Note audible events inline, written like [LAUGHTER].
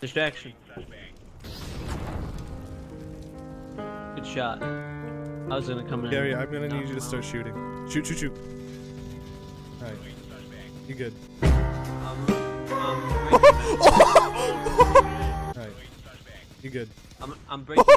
Distraction. Good shot. I was gonna come in. Gary, I'm gonna need you to start shooting. Shoot, shoot, shoot. Alright. You good. Alright. You good. I'm, I'm breaking [LAUGHS]